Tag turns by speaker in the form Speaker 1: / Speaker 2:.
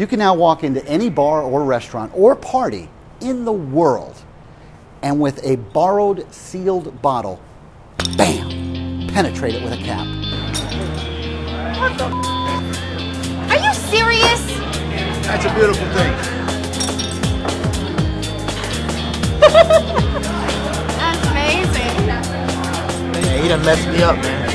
Speaker 1: You can now walk into any bar or restaurant or party in the world and with a borrowed sealed bottle, bam, penetrate it with a cap. What the?
Speaker 2: Are you serious?
Speaker 3: That's a beautiful thing.
Speaker 2: That's amazing.
Speaker 3: Yeah, he done messed me up, man.